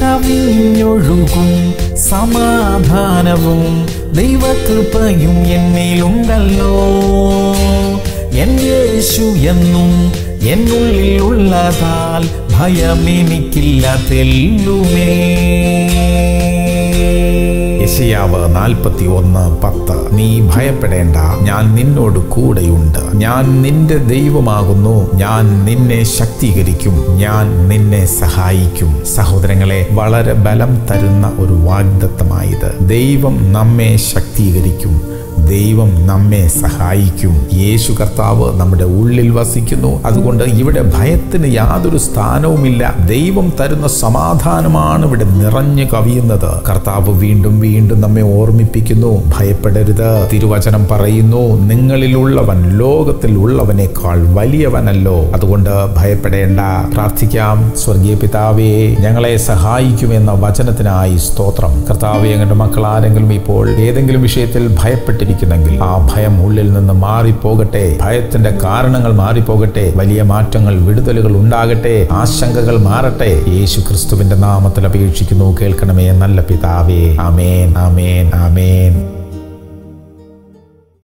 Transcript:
കവിഞ്ഞൊഴുകും സമാധാനവും ദൈവകൃപയും എന്നിലുണ്ടല്ലോ. എൻ യേശു എന്നും എന്നുള്ളിൽ ഉള്ളതാൽ ഭയമെനിക്കില്ല തെല്ലുമേ. യശയാവ് നാൽപ്പത്തി ഒന്ന് പത്ത്. നീ ഭയപ്പെടേണ്ട ഞാൻ നിന്നോട് കൂടെയുണ്ട്. ഞാൻ നിന്റെ ദൈവമാകുന്നു ഞാൻ നിന്നെ ശക്തീകരിക്കും ഞാൻ നിന്നെ സഹായിക്കും. സഹോദരങ്ങളെ വളരെ ബലം തരുന്ന ഒരു വാഗ്ദത്തമായത് ദൈവം നമ്മെ ശക്തീകരിക്കും. ദൈവം നമ്മെ സഹായിക്കും. യേശു കർത്താവ് നമ്മുടെ ഉള്ളിൽ വസിക്കുന്നു. അതുകൊണ്ട് ഇവിടെ ഭയത്തിന് യാതൊരു സ്ഥാനവുമില്ല. ദൈവം തരുന്ന സമാധാനമാണ് ഇവിടെ നിറഞ്ഞു കവിയുന്നത്. കർത്താവ് വീണ്ടും വീണ്ടും നമ്മെ ഓർമ്മിപ്പിക്കുന്നു. ഭയപ്പെടരുത്. തിരുവചനം പറയുന്നു നിങ്ങളിലുള്ളവൻ ലോകത്തിൽ ഉള്ളവനേക്കാൾ വലിയവനല്ലോ. അതുകൊണ്ട് ഭയപ്പെടേണ്ട. പ്രാർത്ഥിക്കാം. സ്വർഗീയ പിതാവേ ഞങ്ങളെ സഹായിക്കുമെന്ന വചനത്തിനായി സ്തോത്രം. കർത്താവെ ഞങ്ങളുടെ മക്കൾ ആരെങ്കിലും ഇപ്പോൾ ഏതെങ്കിലും വിഷയത്തിൽ ഭയപ്പെട്ടിരിക്കുന്നെങ്കിൽ ആ ഭയം ഉള്ളിൽ നിന്ന് മാറിപ്പോകട്ടെ. ഭയത്തിന്റെ കാരണങ്ങൾ മാറിപ്പോകട്ടെ. വലിയ മാറ്റങ്ങൾ വിടുതലുകൾ ഉണ്ടാകട്ടെ. ആശങ്കകൾ മാറട്ടെ. യേശു ക്രിസ്തുവിന്റെ നാമത്തിൽ അപേക്ഷിക്കുന്നു. കേൾക്കണമേ നല്ല പിതാവേ. ആമേൻ ആമേൻ ആമേൻ.